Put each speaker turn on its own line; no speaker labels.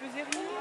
faisait rien.